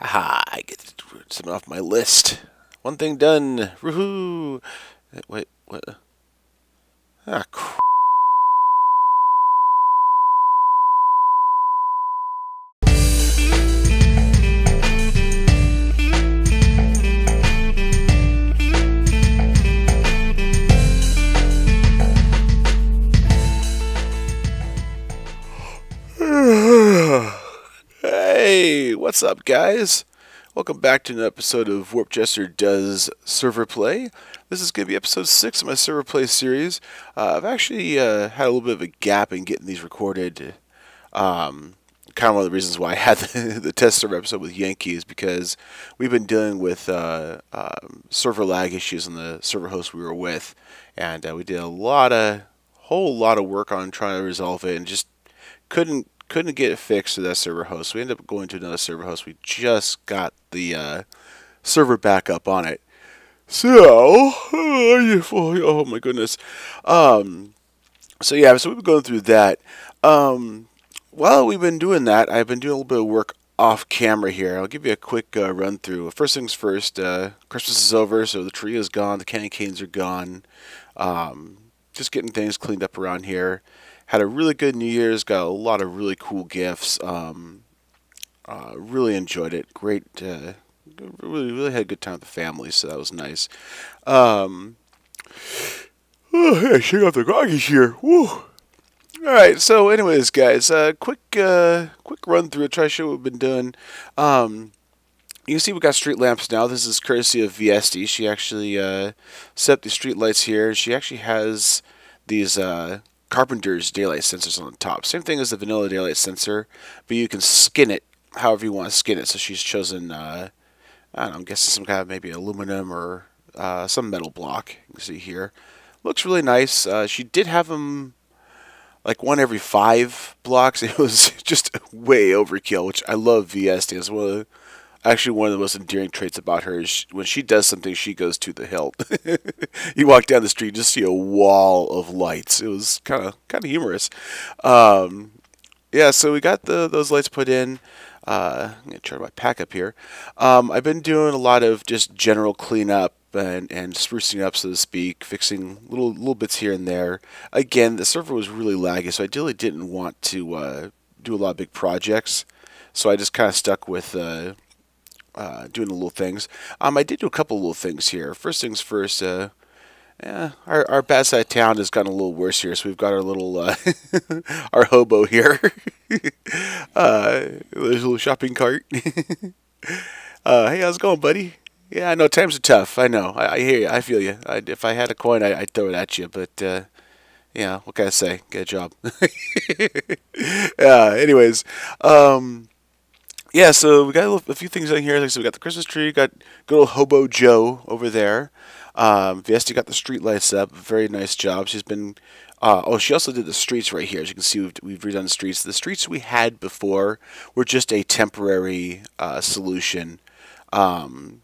Haha, I get to do something off my list. One thing done. Woohoo! Wait, what? Ah, cr- what's up, guys? Welcome back to an episode of Warped Jester Does Server Play. This is going to be episode 6 of my Server Play series. Uh, I've actually uh, had a little bit of a gap in getting these recorded. Um, kind of one of the reasons why I had the, the test server episode with Yankee is because we've been dealing with uh, um, server lag issues on the server host we were with. And uh, we did a lot of, whole lot of work on trying to resolve it and just couldn't couldn't get it fixed to that server host. We ended up going to another server host. We just got the uh, server back up on it. So, oh, oh my goodness. Um, so yeah, so we've been going through that. Um, while we've been doing that, I've been doing a little bit of work off camera here. I'll give you a quick uh, run through. First things first, uh, Christmas is over, so the tree is gone, the candy canes are gone. Um, just getting things cleaned up around here had a really good New Year's. Got a lot of really cool gifts. Um, uh, really enjoyed it. Great. Uh, really, really had a good time with the family, so that was nice. Um, oh, yeah, shake off the groggies here. Woo. All right. So, anyways, guys, uh, quick, uh, quick run through. Try show we've been doing. Um, you can see we've got street lamps now. This is courtesy of Viesti. She actually uh, set up the street lights here. She actually has these uh, Carpenter's daylight sensors on the top. Same thing as the vanilla daylight sensor, but you can skin it however you want to skin it. So she's chosen, uh, I don't know, I'm guessing some kind of maybe aluminum or uh, some metal block. You can see here. Looks really nice. Uh, she did have them like one every five blocks. It was just way overkill, which I love Viesti. It's one of the actually one of the most endearing traits about her is when she does something, she goes to the hilt. you walk down the street, and just see a wall of lights. It was kind of kind of humorous. Um, yeah, so we got the those lights put in. Uh, I'm gonna turn my pack up here. Um, I've been doing a lot of just general cleanup and, and sprucing up, so to speak, fixing little little bits here and there. Again, the server was really laggy, so I really didn't want to uh, do a lot of big projects. So I just kind of stuck with uh, uh, doing the little things. Um, I did do a couple little things here. First things first, uh, yeah, our, our bad side town has gotten a little worse here, so we've got our little, uh, our hobo here. uh, there's a little shopping cart. uh, hey, how's it going, buddy? Yeah, I know times are tough. I know. I, I hear you. I feel you. I, if I had a coin, I, would throw it at you, but, uh, yeah, what can I say? Good job. uh, anyways, um, yeah, so we got a, little, a few things on here. Like, so we got the Christmas tree, got good old Hobo Joe over there. Um, got the street lights up. Very nice job. She's been. Uh, oh, she also did the streets right here. As you can see, we've, we've redone the streets. The streets we had before were just a temporary uh, solution. Um,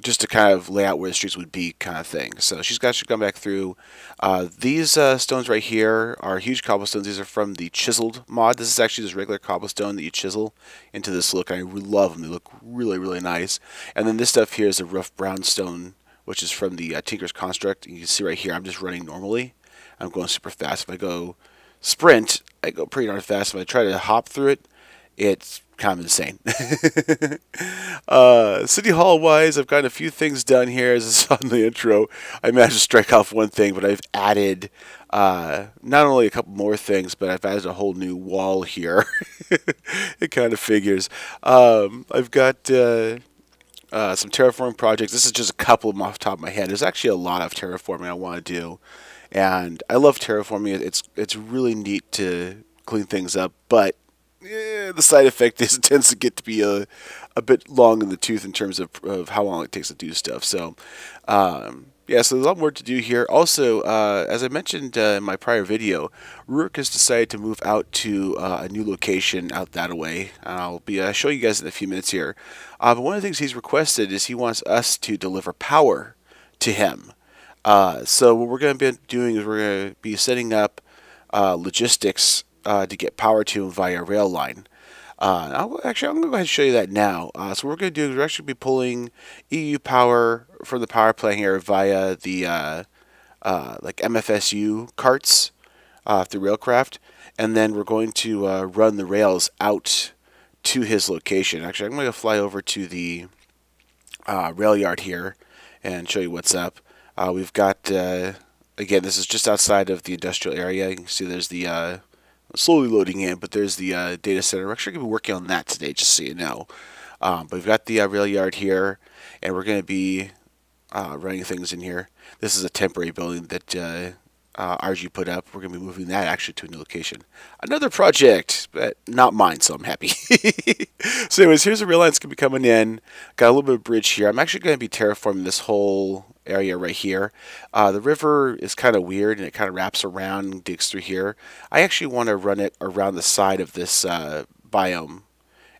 just to kind of lay out where the streets would be kind of thing. So she's got to come back through. Uh, these uh, stones right here are huge cobblestones. These are from the chiseled mod. This is actually just regular cobblestone that you chisel into this look. I love them. They look really, really nice. And then this stuff here is a rough brownstone, which is from the uh, Tinker's Construct. You can see right here, I'm just running normally. I'm going super fast. If I go sprint, I go pretty darn fast. If I try to hop through it, it's kind of insane. uh, City Hall wise, I've gotten a few things done here. As I saw in the intro, I managed to strike off one thing, but I've added uh, not only a couple more things, but I've added a whole new wall here. it kind of figures. Um, I've got. Uh, uh, some terraforming projects. This is just a couple of them off the top of my head. There's actually a lot of terraforming I want to do, and I love terraforming. It's it's really neat to clean things up, but yeah, the side effect is it tends to get to be a, a bit long in the tooth in terms of, of how long it takes to do stuff. So, um, yeah, so there's a lot more to do here. Also, uh, as I mentioned uh, in my prior video, Rhuarc has decided to move out to uh, a new location out that way. I'll be uh, showing you guys in a few minutes here. Uh, but one of the things he's requested is he wants us to deliver power to him. Uh, so what we're going to be doing is we're going to be setting up logistics uh, to get power to him via rail line. Uh, I'll, actually, I'm going to go ahead and show you that now. Uh, so what we're going to do is we're actually be pulling EU power from the power plant here via the uh, uh like MFSU carts uh, through Railcraft, and then we're going to uh, run the rails out to his location. Actually, I'm going to fly over to the rail yard here and show you what's up. we've got again, this is just outside of the industrial area. You can see there's the slowly loading in, but there's the uh, data center. We're actually going to be working on that today, just so you know. Um, but we've got the uh, rail yard here, and we're going to be uh, running things in here. This is a temporary building that uh, RG put up. We're going to be moving that actually to a new location. Another project, but not mine, so I'm happy. so anyways, here's the rail lines going to be coming in. Got a little bit of bridge here. I'm actually going to be terraforming this whole area right here. Uh, the river is kind of weird and it kind of wraps around and digs through here. I actually want to run it around the side of this uh, biome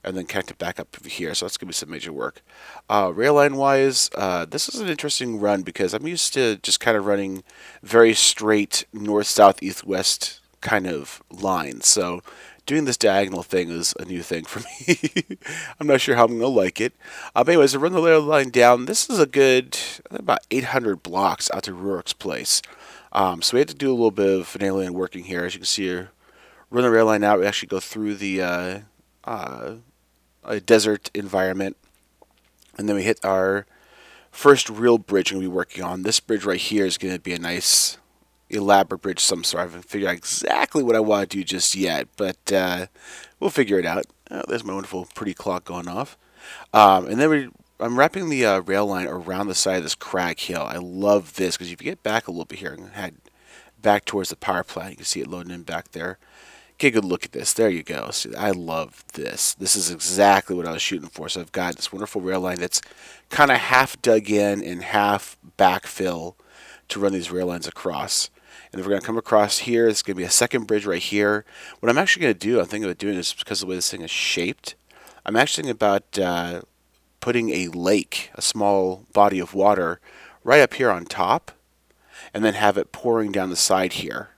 and then connect it back up here. So that's going to be some major work. Uh, rail line wise, uh, this is an interesting run because I'm used to just kind of running very straight north, south, east, west kind of lines. So doing this diagonal thing is a new thing for me. I'm not sure how I'm going to like it. But anyways, to run the rail line down, this is a good about 800 blocks out to Rhuarc's place. Um, so we had to do a little bit of alien working here. As you can see here, run the rail line out. We actually go through the uh, uh, a desert environment. And then we hit our first real bridge we're going to be working on. This bridge right here is going to be a nice elaborate bridge some sort. I haven't figured out exactly what I want to do just yet, but uh, we'll figure it out. Oh, there's my wonderful pretty clock going off. Um, and then we, I'm wrapping the uh, rail line around the side of this crag hill. I love this because if you get back a little bit here and head back towards the power plant, you can see it loading in back there. Get a good look at this. There you go. See, I love this. This is exactly what I was shooting for. So I've got this wonderful rail line that's kind of half dug in and half backfill to run these rail lines across. And if we're going to come across here, it's going to be a second bridge right here. What I'm actually going to do, I'm thinking about doing this because of the way this thing is shaped. I'm actually thinking about uh, putting a lake, a small body of water, right up here on top, and then have it pouring down the side here.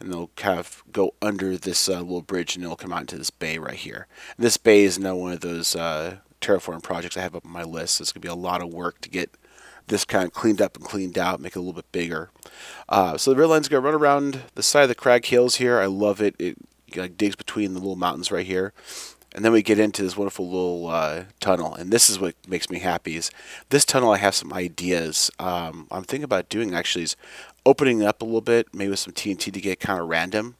And they'll kind of go under this uh, little bridge and it'll come out into this bay right here. And this bay is now one of those uh, terraform projects I have up on my list. So it's going to be a lot of work to get this kind of cleaned up and cleaned out, make it a little bit bigger. Uh, so the rail line's going to run around the side of the crag hills here. I love it. It like, digs between the little mountains right here. And then we get into this wonderful little uh, tunnel. And this is what makes me happy is this tunnel I have some ideas. Um, I'm thinking about doing actually is opening up a little bit, maybe with some TNT to get kind of random.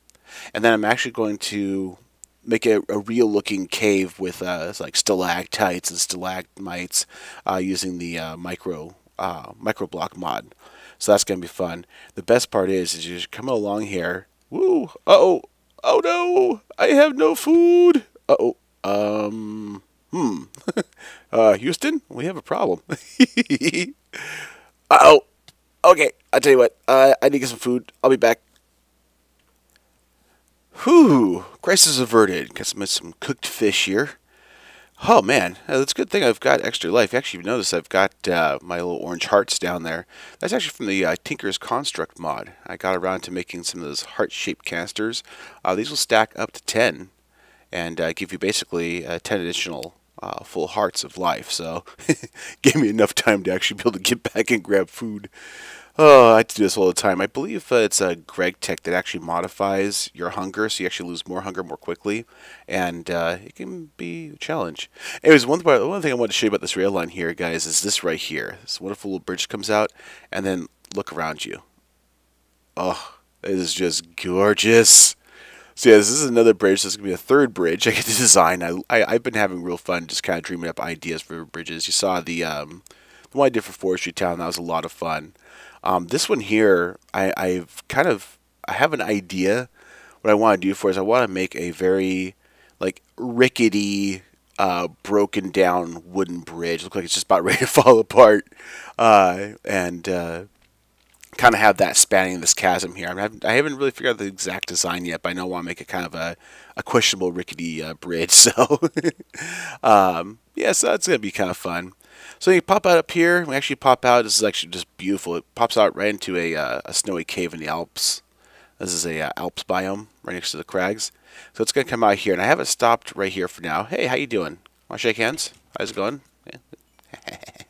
And then I'm actually going to make a, a real looking cave with uh, like stalactites and stalagmites uh, using the uh, micro uh, microblock mod. So that's gonna be fun. The best part is, is you just come along here. Woo! Uh oh! Oh no! I have no food. Uh oh. Um. Hmm. uh, Houston, we have a problem. uh oh. Okay, I'll tell you what. Uh, I need to get some food. I'll be back. Whew. Crisis averted. Got some some cooked fish here. Oh man, that's a good thing I've got extra life. Actually, notice I've got uh, my little orange hearts down there. That's actually from the uh, Tinker's Construct mod. I got around to making some of those heart-shaped canisters. Uh, these will stack up to 10 and uh, give you basically uh, 10 additional uh, full hearts of life. So, gave me enough time to actually be able to get back and grab food. Oh, I do this all the time. I believe uh, it's a GregTech that actually modifies your hunger, so you actually lose more hunger more quickly, and uh, it can be a challenge. Anyways, one, part, one thing I wanted to show you about this rail line here, guys, is this right here. This wonderful little bridge comes out, and then look around you. Oh, it is just gorgeous. So yeah, this is another bridge. This is to be a third bridge I get to design. I, I, have been having real fun just kind of dreaming up ideas for bridges. You saw the, um, the one I did for Forestry Town. That was a lot of fun. Um, this one here, I, I've kind of I have an idea. What I want to do for is I want to make a very like rickety, uh, broken down wooden bridge. Look like it's just about ready to fall apart, uh, and uh, kind of have that spanning this chasm here. I haven't, I haven't really figured out the exact design yet, but I know I want to make it kind of a, a questionable rickety uh, bridge. So, um, yeah, so that's gonna be kind of fun. So you pop out up here. We actually pop out. This is actually just beautiful. It pops out right into a, uh, a snowy cave in the Alps. This is a uh, Alps biome right next to the crags. So it's going to come out here, and I have it stopped right here for now. Hey, how you doing? Want to shake hands? How's it going?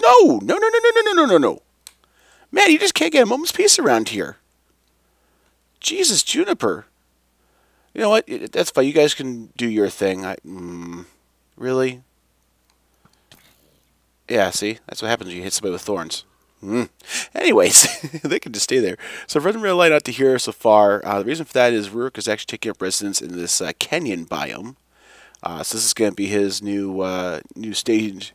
No. No, no, no, no, no, no, no, no. Man, you just can't get a moment's peace around here. Jesus, Juniper. You know what? That's fine. You guys can do your thing. I, mm, really? Yeah, see? That's what happens when you hit somebody with thorns. Mm. Anyways, they can just stay there. So for them really light out to here so far, uh, the reason for that is Rhuarc is actually taking up residence in this uh, canyon biome. Uh, so this is going to be his new uh, new stage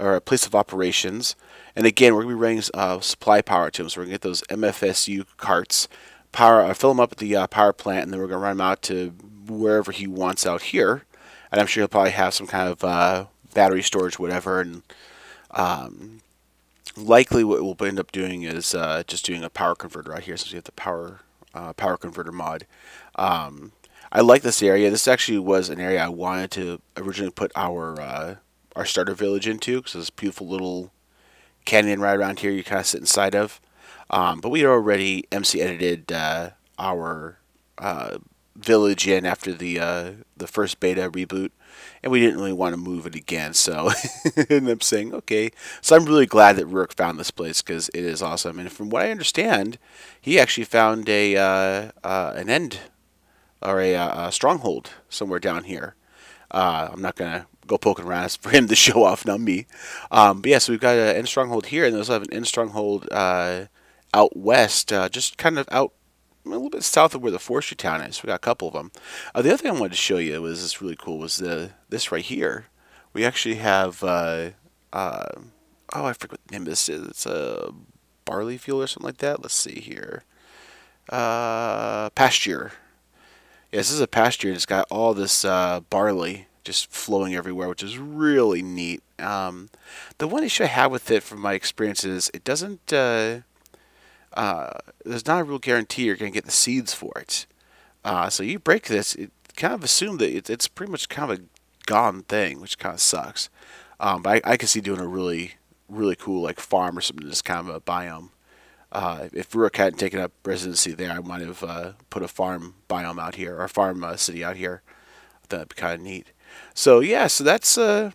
or a place of operations. And again, we're going to be running uh, supply power to him. So we're going to get those MFSU carts, power, uh, fill them up at the power plant, and then we're going to run them out to wherever he wants out here. And I'm sure he'll probably have some kind of battery storage, whatever, and um, likely what we'll end up doing is uh, just doing a power converter out here since we have the power uh, power converter mod. Um, I like this area. This actually was an area I wanted to originally put our uh, our starter village into because a beautiful little canyon right around here you kind of sit inside of. Um, but we had already MC edited uh, our uh, village in after the uh, the first beta reboot, and we didn't really want to move it again. So I ended up saying, okay. So I'm really glad that Rhuarc found this place because it is awesome. And from what I understand, he actually found a uh, uh, an end or a, uh, a, stronghold somewhere down here. I'm not gonna go poking around for him to show off, not me. Um, but yeah, so we've got an end stronghold here, and we also have an end stronghold uh, out west, just kind of out a little bit south of where the forestry town is. We got a couple of them. Uh, the other thing I wanted to show you was this really cool was the this right here. We actually have uh, uh, oh I forget what the name this is. It's a barley field or something like that. Let's see here. Uh, pasture. Yeah, this is a pasture and it's got all this uh, barley just flowing everywhere, which is really neat. Um, the one issue I have with it, from my experience, is it doesn't uh, uh, there's not a real guarantee you're going to get the seeds for it. Uh, so you break this, it kind of assume that it, it's pretty much kind of a gone thing, which kind of sucks. Um, but I, I could see doing a really, really cool like farm or something, just kind of a biome. Uh, if Rhuarc hadn't taken up residency there, I might have uh, put a farm biome out here, or a farm uh, city out here. That'd be kind of neat. So yeah, so that's uh,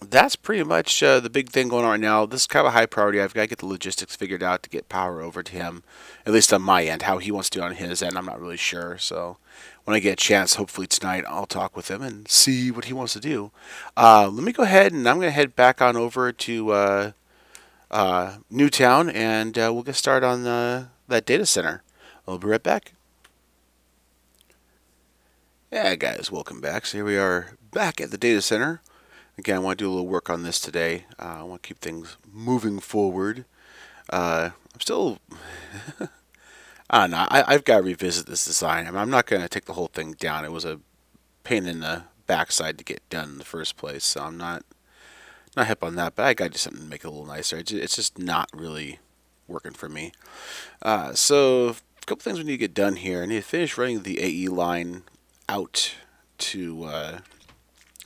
that's pretty much uh, the big thing going on right now. This is kind of a high priority. I've got to get the logistics figured out to get power over to him, at least on my end. How he wants to do on his end, I'm not really sure. So when I get a chance, hopefully tonight, I'll talk with him and see what he wants to do. Uh, let me go ahead and I'm going to head back on over to uh, uh Newtown and uh, we'll get started on the, that data center. I'll be right back. Yeah, guys, welcome back. So here we are back at the data center. Again, I want to do a little work on this today. Uh, I want to keep things moving forward. Uh, I'm still... I don't know. I, have got to revisit this design. I mean, I'm not going to take the whole thing down. It was a pain in the backside to get done in the first place, so I'm not not hip on that. But I got to do something to make it a little nicer. It's just not really working for me. Uh, so, a couple things we need to get done here. I need to finish running the AE line out to... Uh,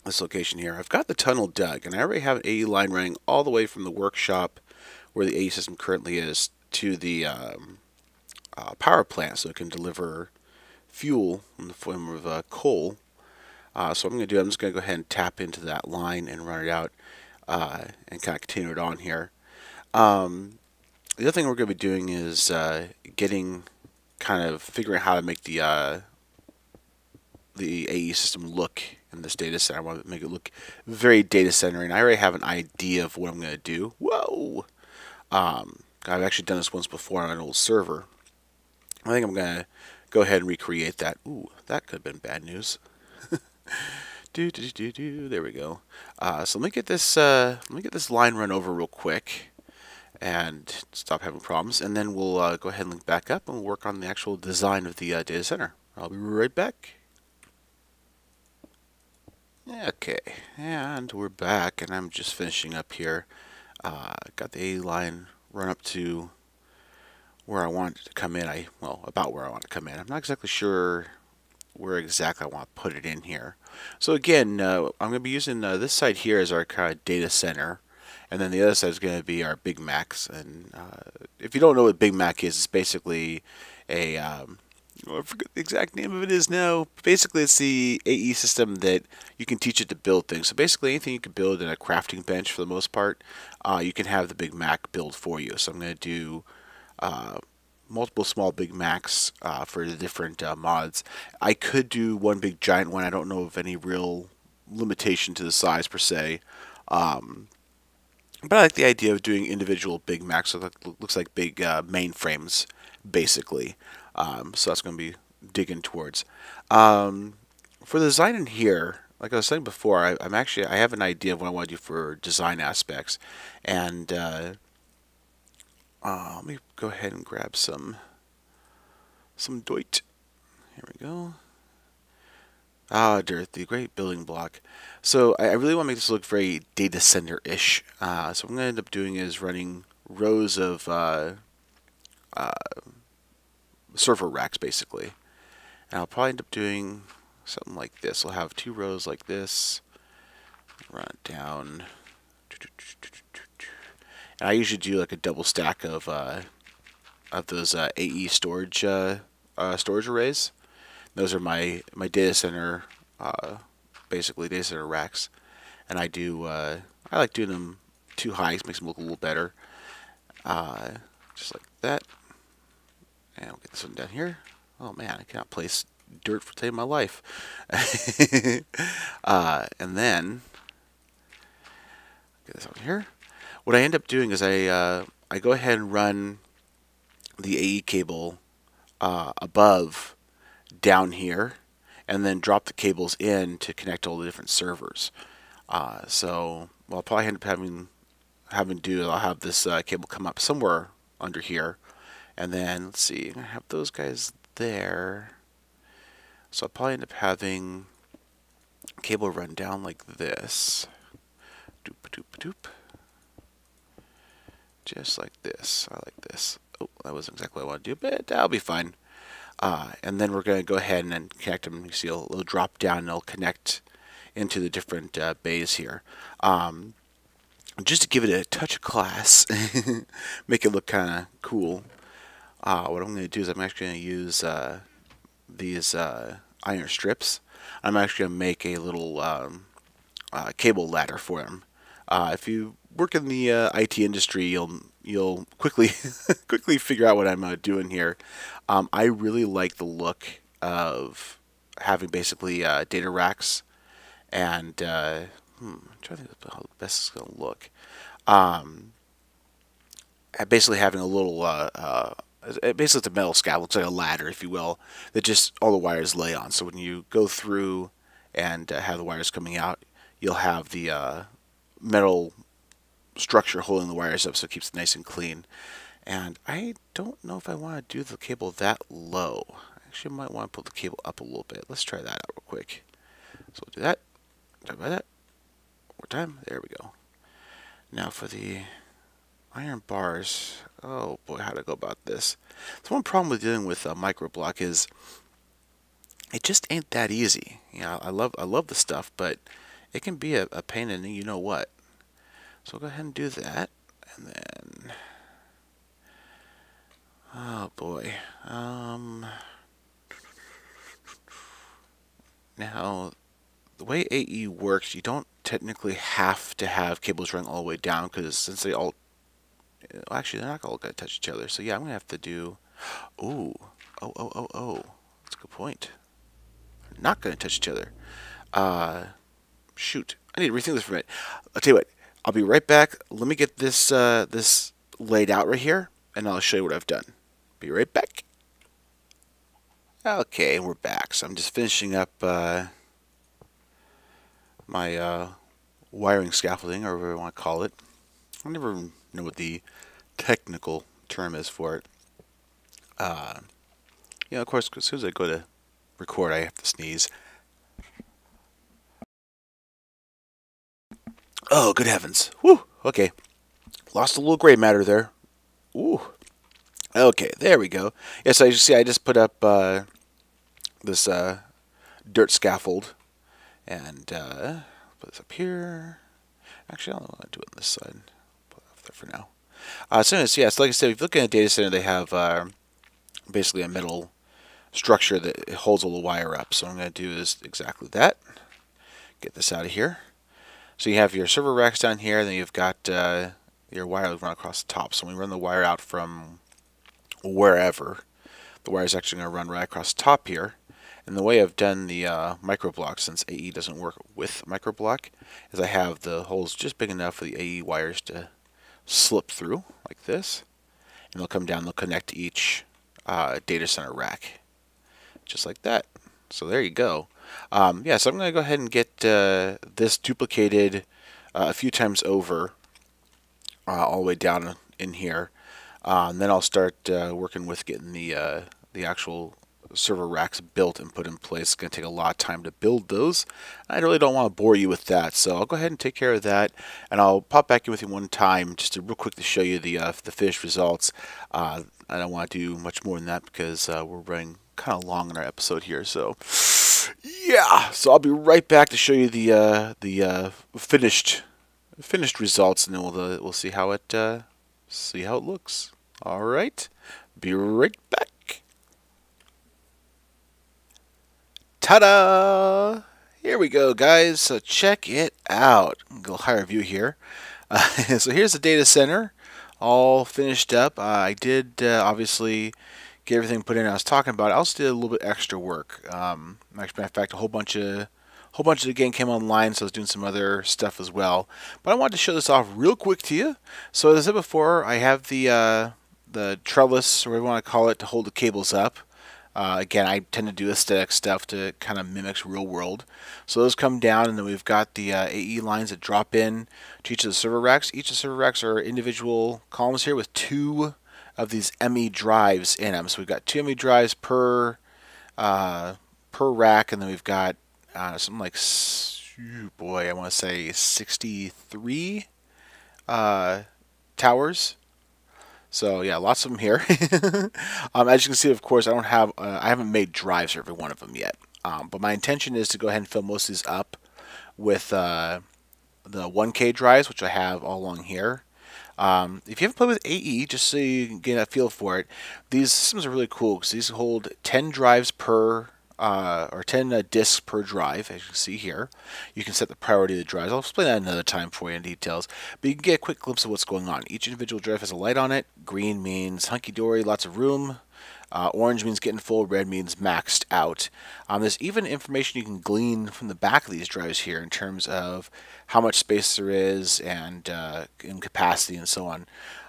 this location here. I've got the tunnel dug, and I already have an AE line running all the way from the workshop where the AE system currently is to the um, uh, power plant so it can deliver fuel in the form of uh, coal. Uh, so I'm going to do, I'm just going to go ahead and tap into that line and run it out uh, and kind of continue it on here. Um, the other thing we're going to be doing is uh, getting kind of figuring out how to make the uh, the AE system look in this data center. I want to make it look very data center, and I already have an idea of what I'm going to do. Whoa! Um, I've actually done this once before on an old server. I think I'm going to go ahead and recreate that. Ooh, that could have been bad news. do, do, do, do, There we go. Uh, so let me get this. Uh, let me get this line run over real quick, and stop having problems. And then we'll uh, go ahead and link back up and work on the actual design of the uh, data center. I'll be right back. Okay, and we're back, and I'm just finishing up here. Uh, got the A line run up to where I want to come in. I well, about where I want to come in. I'm not exactly sure where exactly I want to put it in here. So again, uh, I'm going to be using uh, this side here as our kind of data center. And then the other side is going to be our Big Macs. And uh, if you don't know what Big Mac is, it's basically a, um, I forget the exact name of it is now. Basically, it's the AE system that you can teach it to build things. So basically, anything you can build in a crafting bench for the most part, uh, you can have the Big Mac build for you. So I'm going to do uh, multiple small Big Macs uh, for the different uh, mods. I could do one big giant one. I don't know of any real limitation to the size per se. Um, but I like the idea of doing individual Big Macs. So it looks like big uh, mainframes, basically. Um, so that's going to be digging towards. Um, for the design in here, like I was saying before, I, am actually I have an idea of what I want to do for design aspects, and uh, uh, let me go ahead and grab some some Doit. Here we go. Ah, dirt, the great building block. So I, I really want to make this look very data center-ish. Uh, so what I'm going to end up doing is running rows of uh, uh, server racks, basically. And I'll probably end up doing something like this. I'll have two rows like this. Run it down. And I usually do like a double stack of uh, of those uh, AE storage uh, uh, storage arrays. Those are my my data center, uh, basically data center racks, and I do uh, I like doing them too high. It makes them look a little better, just like that. And we'll get this one down here. Oh man, I cannot place dirt for of my life. uh, and then get this over here. What I end up doing is I uh, I go ahead and run the AE cable uh, above down here and then drop the cables in to connect all the different servers. Uh, so what I'll probably end up having having to do I'll have this uh, cable come up somewhere under here and then let's see I have those guys there. So I'll probably end up having cable run down like this. Doop doop doop. Just like this. I like this. Oh that wasn't exactly what I wanted to do but that'll be fine. Uh, and then we're going to go ahead and connect them. You see a little drop down and it'll connect into the different uh, bays here. Um, just to give it a touch of class, make it look kind of cool, uh, what I'm going to do is I'm actually going to use uh, these uh, iron strips. I'm actually going to make a little um, uh, cable ladder for them. if you work in the IT industry, you'll you'll quickly quickly figure out what I'm uh, doing here. Um, I really like the look of having basically uh, data racks and uh, hmm, I'm trying to think how best it's going to look. Um, basically having a little uh, uh, basically it's a metal scaffold, it's like a ladder, if you will, that just all the wires lay on. So when you go through and uh, have the wires coming out, you'll have the uh, metal structure holding the wires up so it keeps it nice and clean. And I don't know if I want to do the cable that low. Actually, I might want to pull the cable up a little bit. Let's try that out real quick. So we'll do that. Try by that. One more time. There we go. Now for the iron bars. Oh boy, how to go about this. So one problem with dealing with a microblock is it just ain't that easy. You know, I love I love the stuff, but it can be a, a pain in the you know what. So go ahead and do that. And then, oh boy. Um, now, the way AE works, you don't technically have to have cables running all the way down because since they all, actually, they're not all going to touch each other. So yeah, I'm going to have to do, ooh, oh, oh, oh, oh, that's a good point. Not going to touch each other. Uh, shoot, I need to rethink this for a minute. I'll tell you what, I'll be right back. Let me get this uh, this laid out right here, and I'll show you what I've done. Be right back. Okay, we're back. So I'm just finishing up uh, my uh, wiring scaffolding, or whatever you want to call it. I never know what the technical term is for it. Uh, you know, of course, as soon as I go to record, I have to sneeze. Oh, good heavens. Whew. Okay. Lost a little gray matter there. Ooh. Okay, there we go. Yes, as you see, I just put up uh, this uh, dirt scaffold. And uh, put this up here. Actually, I don't want to do it on this side. There for now. Uh, so, yes, yeah, so like I said, if you look at a data center, they have uh, basically a metal structure that holds all the wire up. So I'm going to do is exactly that. Get this out of here. So you have your server racks down here, then you've got uh, your wire run across the top. So when we run the wire out from wherever, the wire is actually going to run right across the top here. And the way I've done the uh, microblock, since AE doesn't work with microblock, is I have the holes just big enough for the AE wires to slip through, like this. And they'll come down, they'll connect to each uh, data center rack, just like that. So there you go. Um, yeah, so I'm going to go ahead and get uh, this duplicated uh, a few times over uh, all the way down in here. And then I'll start uh, working with getting the the actual server racks built and put in place. It's going to take a lot of time to build those. I really don't want to bore you with that, so I'll go ahead and take care of that, and I'll pop back in with you one time just to real quick to show you the uh, the finished results. Uh, I don't want to do much more than that because uh, we're running kind of long in our episode here, so yeah. So I'll be right back to show you the uh, the uh, finished finished results, and then we'll uh, we'll see how it see how it looks. All right, be right back. Ta-da! Here we go, guys. So check it out. Go higher view here. Uh, so here's the data center, all finished up. Uh, I did uh, obviously get everything put in. I was talking about. I also did a little bit extra work. Um, matter of fact, a whole bunch of whole bunch of the game came online, so I was doing some other stuff as well. But I wanted to show this off real quick to you. So as I said before, I have the uh, the trellis, or whatever you want to call it, to hold the cables up. Uh, again, I tend to do aesthetic stuff to kind of mimics real world. So those come down, and then we've got the uh, AE lines that drop in to each of the server racks. Each of the server racks are individual columns here with two of these ME drives in them. So we've got two ME drives per uh, per rack, and then we've got uh, something like, boy, I want to say 63 uh, towers so yeah, lots of them here. um, as you can see, of course, I don't have, uh, I haven't made drives for every one of them yet. Um, but my intention is to go ahead and fill most of these up with uh, the 1K drives, which I have all along here. Um, if you haven't played with AE, just so you can get a feel for it, these systems are really cool because these hold 10 drives per uh, or 10 uh, disks per drive, as you can see here. You can set the priority of the drives. I'll explain that another time for you in details, but you can get a quick glimpse of what's going on. Each individual drive has a light on it. Green means hunky-dory, lots of room. Uh, orange means getting full, red means maxed out. Um, there's even information you can glean from the back of these drives here in terms of how much space there is and, uh, capacity and so on.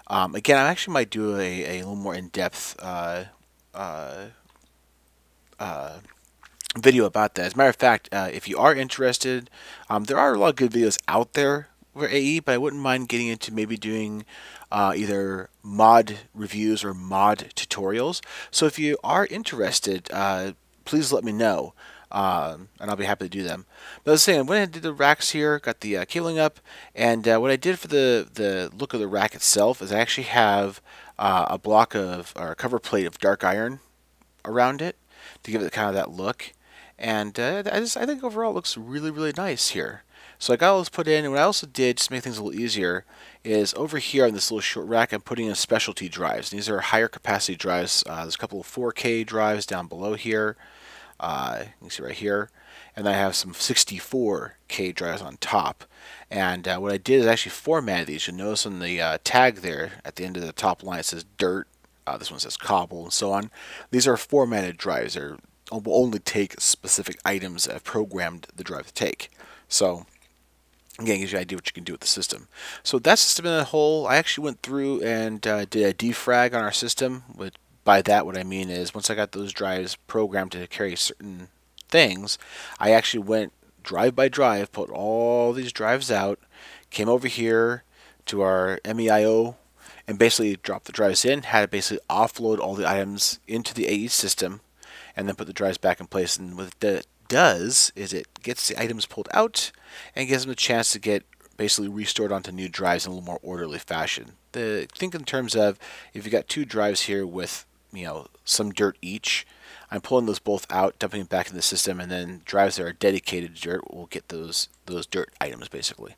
Um, again, I actually might do a, a little more in-depth uh, uh, uh video about that. As a matter of fact, uh, if you are interested, um, there are a lot of good videos out there for AE, but I wouldn't mind getting into maybe doing uh, either mod reviews or mod tutorials. So if you are interested, uh, please let me know. Um, and I'll be happy to do them. But I was saying, I did the racks here, got the uh, cabling up, and uh, what I did for the, the look of the rack itself is I actually have uh, a block of, or a cover plate of dark iron around it to give it kind of that look. And uh, I just I think overall it looks really really nice here. So I got all this put in, and what I also did just to make things a little easier is over here on this little short rack I'm putting in specialty drives. These are higher capacity drives. Uh, there's a couple of 4K drives down below here. Uh, you can see right here. And I have some 64K drives on top. And uh, what I did is actually formatted these. You'll notice on the uh, tag there at the end of the top line it says dirt. Uh, this one says cobble and so on. These are formatted drives. They're will only take specific items that I've programmed the drive to take. So again, gives you an idea what you can do with the system. So that system in a whole, I actually went through and uh, did a defrag on our system. With, by that, what I mean is once I got those drives programmed to carry certain things, I actually went drive by drive, put all these drives out, came over here to our MEIO and basically dropped the drives in, had to basically offload all the items into the AE system, and then put the drives back in place. And what it does is it gets the items pulled out and gives them a chance to get basically restored onto new drives in a little more orderly fashion. The think in terms of if you got two drives here with you know some dirt each, I'm pulling those both out, dumping them back in the system, and then drives that are dedicated to dirt will get those those dirt items basically.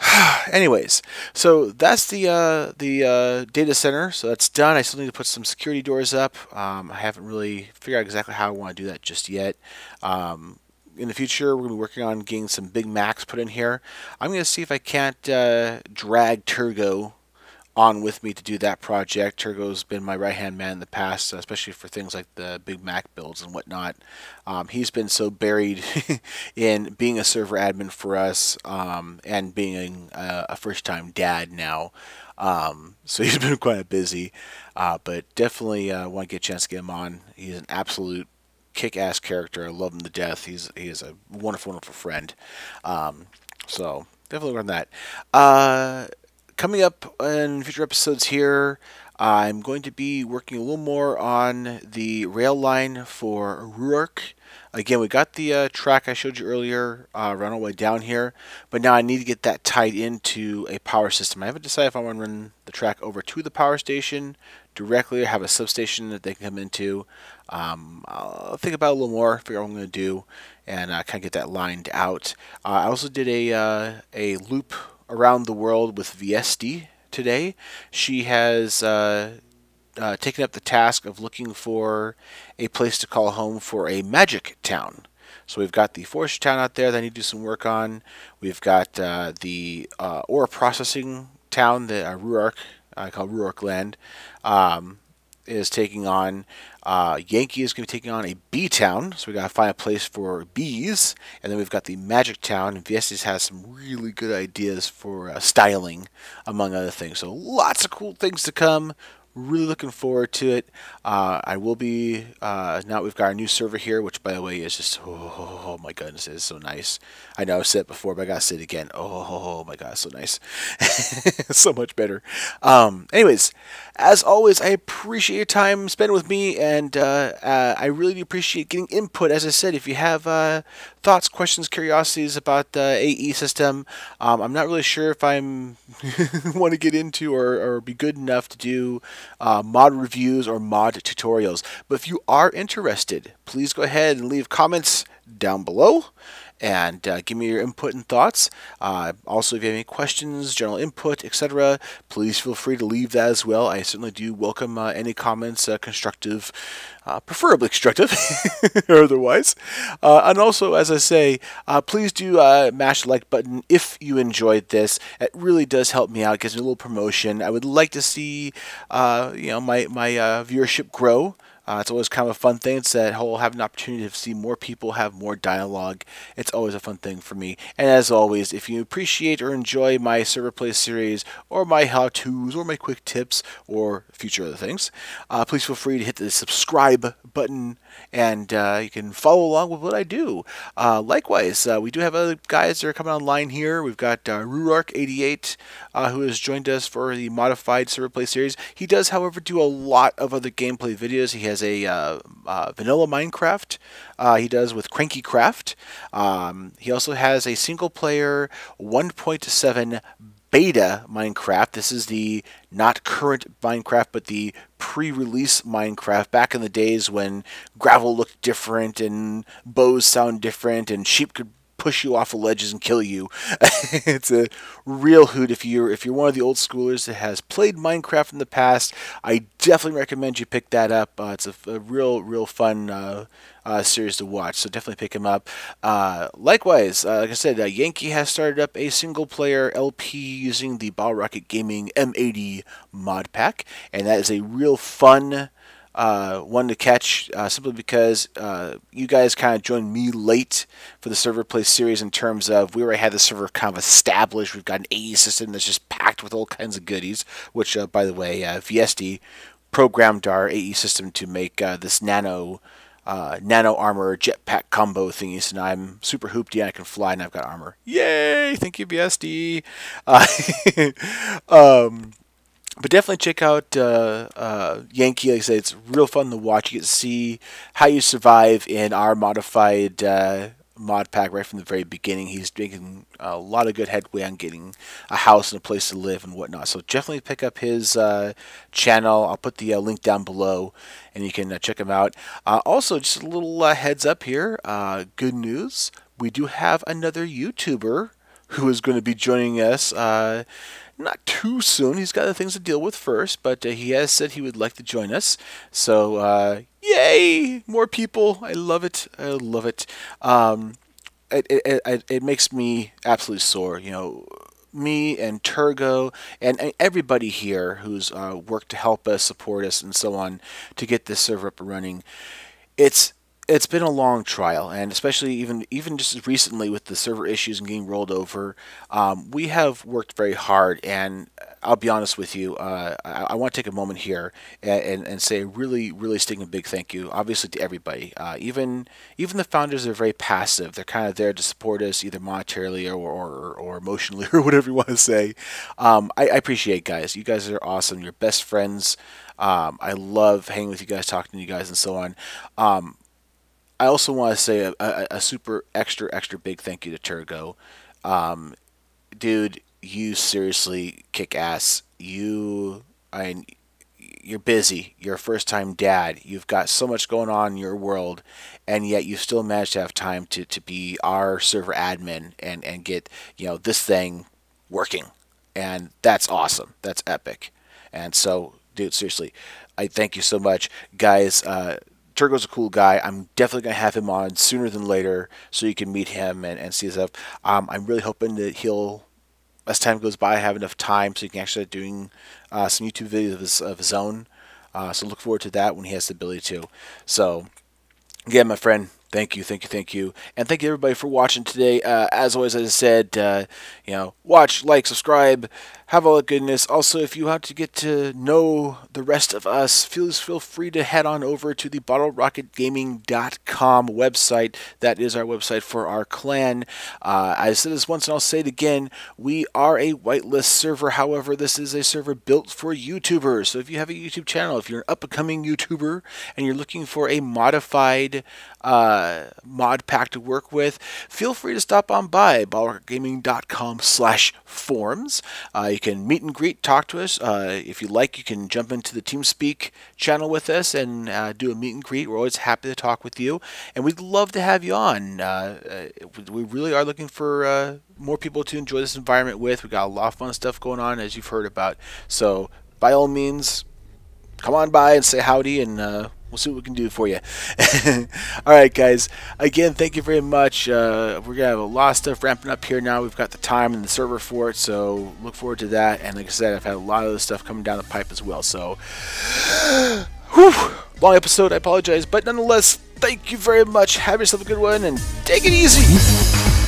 Anyways, so that's the uh, the uh, data center. So that's done. I still need to put some security doors up. Um, I haven't really figured out exactly how I want to do that just yet. Um, in the future, we're going to be working on getting some Big Macs put in here. I'm going to see if I can't uh, drag Turgo on with me to do that project. Turgo's been my right hand man in the past, especially for things like the Big Mac builds and whatnot. Um, he's been so buried in being a server admin for us um, and being a, a first time dad now. Um, so he's been quite busy, uh, but definitely uh, want to get a chance to get him on. He's an absolute kick-ass character. I love him to death. He's he is a wonderful, wonderful friend. Um, so definitely learn that. Uh, coming up in future episodes here, I'm going to be working a little more on the rail line for Rhuarc. Again, we got the uh, track I showed you earlier uh, run all the way down here, but now I need to get that tied into a power system. I haven't decided if I want to run the track over to the power station directly or have a substation that they can come into. Um, I'll think about it a little more, figure out what I'm going to do, and uh, kind of get that lined out. Uh, I also did a, uh, a loop around the world with Viesti today. She has uh, uh, taken up the task of looking for a place to call home for a magic town. So we've got the forest town out there that I need to do some work on. We've got uh, the uh, ore processing town that uh, Rhuarc, I call Rhuarc Land, um, is taking on. Uh, Yankee is going to be taking on a bee town, so we got to find a place for bees. And then we've got the magic town, and Viesti's has some really good ideas for uh, styling, among other things. So lots of cool things to come. Really looking forward to it. Uh, I will be uh, now. We've got our new server here, which by the way is just oh, oh my goodness, it's so nice. I know I've said it before, but I gotta say it again. Oh, my god, so nice, so much better. Um, anyways, as always, I appreciate your time spent with me, and uh, uh, I really appreciate getting input. As I said, if you have uh, thoughts, questions, curiosities about the AE system, um, I'm not really sure if I'm want to get into or, or, be good enough to do uh, mod reviews or mod tutorials. But if you are interested, please go ahead and leave comments down below and uh, give me your input and thoughts. Uh, also, if you have any questions, general input, etc., please feel free to leave that as well. I certainly do welcome uh, any comments, uh, constructive, uh, preferably constructive, or otherwise. Uh, and also, as I say, please do mash the like button if you enjoyed this. It really does help me out. It gives me a little promotion. I would like to see, you know, my my viewership grow. Uh, it's always kind of a fun thing. It's that whole having an opportunity to see more people have more dialogue. It's always a fun thing for me. And as always, if you appreciate or enjoy my server play series or my how-tos or my quick tips or future other things, uh, please feel free to hit the subscribe button and uh, you can follow along with what I do. Uh, likewise, uh, we do have other guys that are coming online here. We've got uh, Rhuarc88 uh, who has joined us for the modified server play series. He does, however, do a lot of other gameplay videos. He has a uh, uh, vanilla Minecraft. he does with Cranky Craft. Um, he also has a single player 1.7 beta Minecraft. This is the not current Minecraft, but the pre-release Minecraft back in the days when gravel looked different and bows sound different and sheep could push you off of ledges and kill you. it's a real hoot if you're if you're one of the old schoolers that has played Minecraft in the past. I definitely recommend you pick that up. Uh, it's a, a, real real fun uh, uh, series to watch, so definitely pick him up. Uh, likewise, uh, like I said, uh, Yankee has started up a single player LP using the Bottle Rocket Gaming M80 mod pack, and that is a real fun uh, one to catch uh, simply because uh, you guys kind of joined me late for the server play series in terms of we already had the server kind of established. We've got an AE system that's just packed with all kinds of goodies, which, uh, by the way, uh, Viesti programmed our AE system to make uh, this nano. nano armor jetpack combo thingies, and I'm super hoopty and I can fly and I've got armor. Yay! Thank you, Viesti. um, but definitely check out uh, uh, Yankee. Like I said, it's real fun to watch. You get to see how you survive in our modified uh, mod pack right from the very beginning. He's making a lot of good headway on getting a house and a place to live and whatnot. So definitely pick up his uh, channel. I'll put the uh, link down below and you can uh, check him out. Uh, also, just a little uh, heads up here. Uh, good news. We do have another YouTuber who is going to be joining us not too soon. He's got other things to deal with first, but uh, he has said he would like to join us. So, uh, yay! More people. I love it. I love it. Um, it, it, it, it makes me absolutely sore. You know, me and Turgo and, and everybody here who's uh, worked to help us, support us, and so on to get this server up and running. It's it's been a long trial, and especially even even just recently with the server issues and getting rolled over, um, we have worked very hard. And I'll be honest with you, uh, I, I, want to take a moment here and, and, and, say really, really sticking a big thank you, obviously to everybody. Uh, even even the founders are very passive; they're kind of there to support us either monetarily or or, or emotionally or whatever you want to say. Um, I, I appreciate guys. You guys are awesome. You're best friends. Um, I love hanging with you guys, talking to you guys, and so on. Um, I also want to say a, a, a, super extra extra big thank you to Turgo, um, dude. You seriously kick ass. You, I, you're busy. You're a first time dad. You've got so much going on in your world, and yet you still manage to have time to, to be our server admin and and get you know this thing working, and that's awesome. That's epic. And so, dude, seriously, I thank you so much, guys. Uh, Turgo's a cool guy. I'm definitely going to have him on sooner than later so you can meet him and, and see stuff. Um, I'm really hoping that he'll, as time goes by, have enough time so he can actually start doing uh, some YouTube videos of his, of his own. Uh, so look forward to that when he has the ability to. So, again, my friend, thank you, thank you, thank you, and thank you everybody for watching today. Uh, as always, as I said, uh, you know, watch, like, subscribe, have all the goodness. Also, if you want to get to know the rest of us, feel, feel free to head on over to the BottleRocketGaming.com website. That is our website for our clan. Uh, I said this once and I'll say it again. We are a whitelist server. However, this is a server built for YouTubers. So if you have a YouTube channel, if you're an up-and-coming YouTuber and you're looking for a modified uh, mod pack to work with, feel free to stop on by BottleRocketGaming.com slash forums. Uh, you can meet and greet, talk to us. Uh, if you like, you can jump into the TeamSpeak channel with us and uh, do a meet and greet. We're always happy to talk with you, and we'd love to have you on. Uh, uh, we really are looking for uh, more people to enjoy this environment with. We've got a lot of fun stuff going on, as you've heard about. So, by all means, come on by and say howdy, and we'll see what we can do for you. All right, guys. Again, thank you very much. Uh, we're gonna have a lot of stuff ramping up here now. We've got the time and the server for it, so look forward to that. And like I said, I've had a lot of the stuff coming down the pipe as well. So, whew, long episode. I apologize, but nonetheless, thank you very much. Have yourself a good one and take it easy.